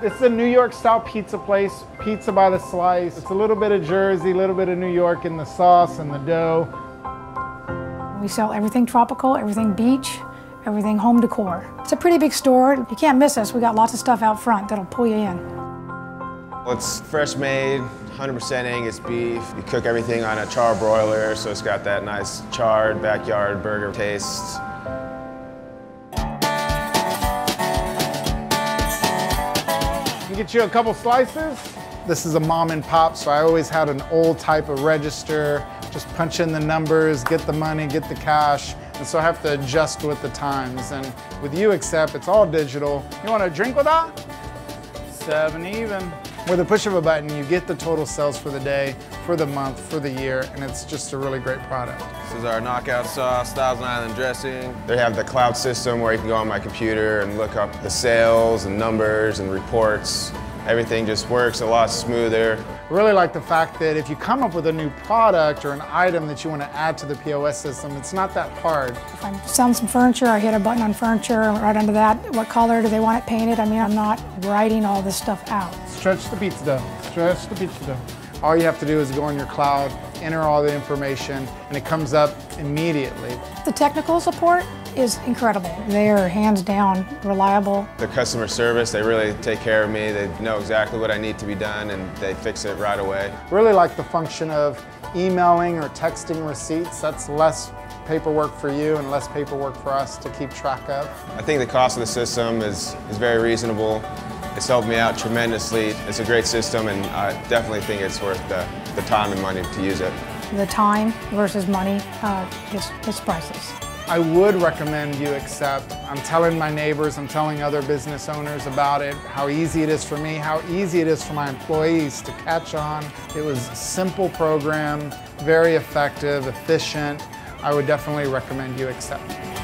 It's a New York style pizza place, pizza by the slice. It's a little bit of Jersey, a little bit of New York in the sauce and the dough. We sell everything tropical, everything beach, everything home decor. It's a pretty big store. You can't miss us. We got lots of stuff out front that'll pull you in. It's fresh made, 100% Angus beef. You cook everything on a char broiler, so it's got that nice charred backyard burger taste. Get you a couple slices. This is a mom and pop, so I always had an old type of register. Just punch in the numbers, get the money, get the cash. And so I have to adjust with the times. And with uAccept it's all digital. You want a drink with that? Seven even. With a push of a button, you get the total sales for the day, for the month, for the year, and it's just a really great product. This is our knockout sauce, Thousand Island dressing. They have the cloud system where you can go on my computer and look up the sales and numbers and reports. Everything just works a lot smoother. I Really like the fact that if you come up with a new product or an item that you want to add to the POS system, it's not that hard. If I'm selling some furniture, I hit a button on furniture, right under that, what color do they want it painted? I mean, I'm not writing all this stuff out. Stretch the pizza dough, stretch the pizza dough. All you have to do is go on your cloud, enter all the information, and it comes up immediately. The technical support is incredible. They are hands down reliable. The customer service, they really take care of me. They know exactly what I need to be done and they fix it right away. Really like the function of emailing or texting receipts. That's less paperwork for you and less paperwork for us to keep track of. I think the cost of the system is, is very reasonable. It's helped me out tremendously. It's a great system and I definitely think it's worth the, the time and money to use it. The time versus money uh, is, is priceless. I would recommend uAccept. I'm telling my neighbors, I'm telling other business owners about it, how easy it is for me, how easy it is for my employees to catch on. It was a simple program, very effective, efficient. I would definitely recommend uAccept.